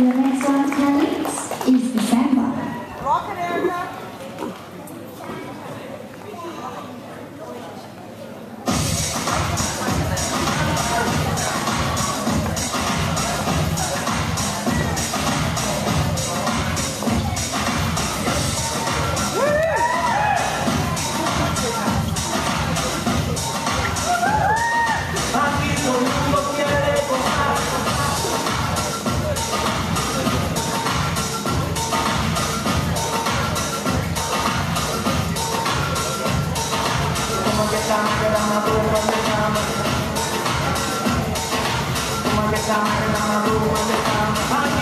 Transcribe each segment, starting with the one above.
The next one mix is the Como que estamos, que dama tú, ¿dónde estamos? Como que estamos, que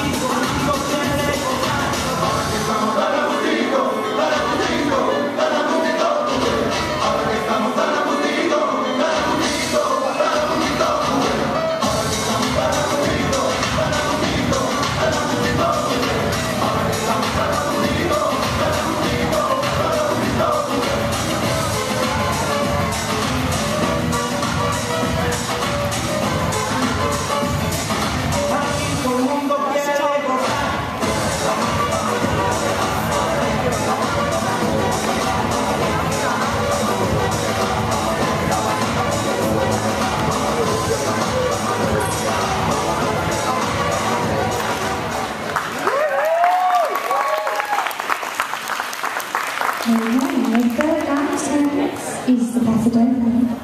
is the Pasadena.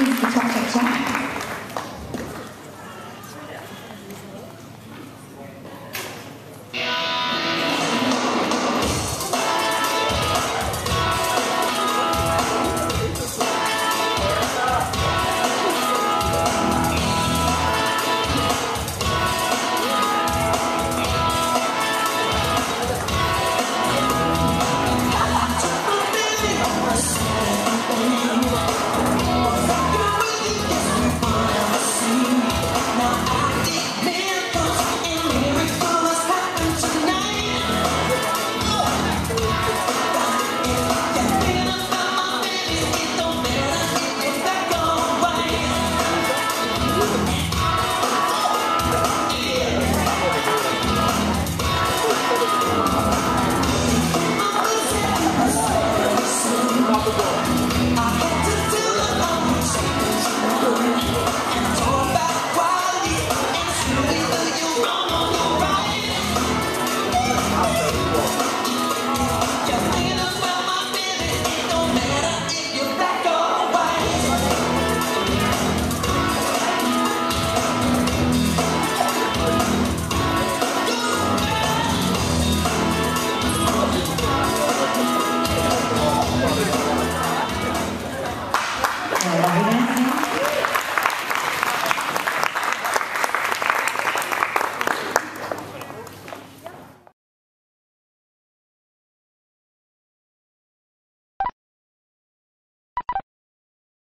一直抓在抓